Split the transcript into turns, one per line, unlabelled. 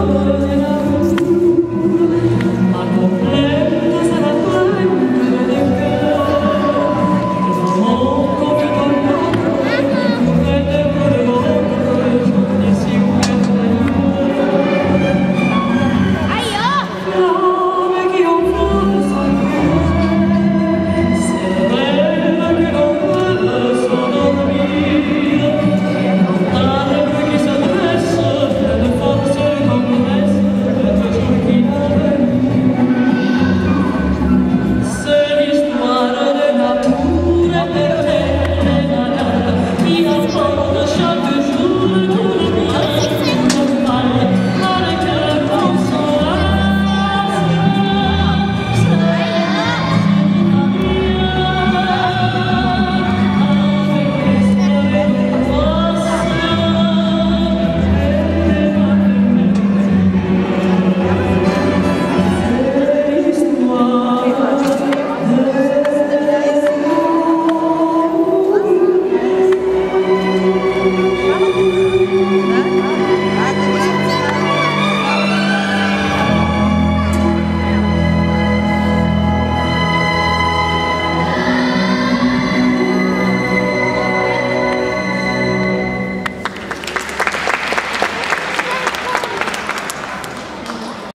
Hallelujah.